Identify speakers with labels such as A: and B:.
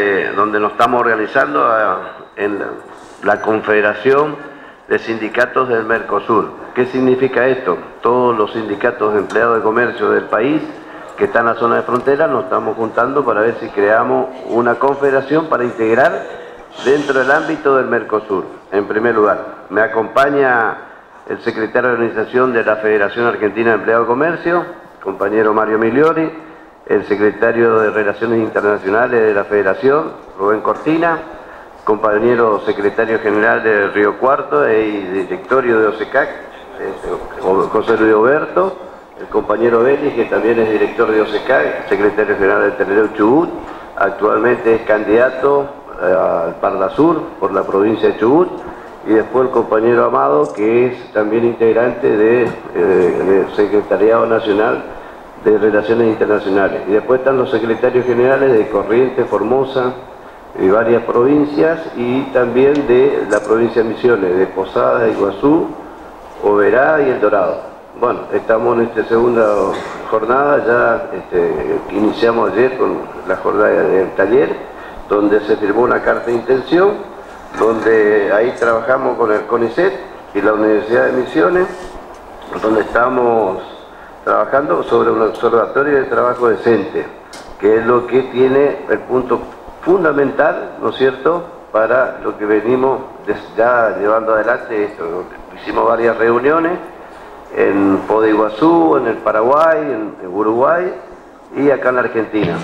A: eh, donde nos estamos organizando en la, Confederación de Sindicatos del Mercosur. ¿Qué significa esto? Todos los sindicatos de empleados de comercio del país que están en la zona de frontera nos estamos juntando para ver si creamos una confederación para integrar dentro del ámbito del Mercosur. En primer lugar, me acompaña el secretario de organización de la Federación Argentina de Empleados de Comercio, compañero Mario Migliori, el secretario de Relaciones Internacionales de la Federación, Rubén Cortina, compañero secretario general de Río Cuarto y directorio de OSECAC, este, José Luis Oberto, el compañero Vélez, que también es director de OSECAC, secretario general de Tenereo Chubut, actualmente es candidato eh, al Parla Sur por la provincia de Chubut, y después el compañero Amado, que es también integrante del eh, Secretariado Nacional de Relaciones Internacionales. Y después están los secretarios generales de Corrientes, Formosa y varias provincias y también de la provincia de Misiones, de Posada, Iguazú, Oberá y El Dorado. Bueno, estamos en esta segunda jornada, ya este, iniciamos ayer con la jornada del taller, donde se firmó una carta de intención, donde ahí trabajamos con el CONICET y la Universidad de Misiones, donde estamos trabajando sobre un observatorio de trabajo decente, que es lo que tiene el punto fundamental, ¿no es cierto?, para lo que venimos ya llevando adelante esto. Hicimos varias reuniones en Iguazú, en el Paraguay, en Uruguay y acá en la Argentina.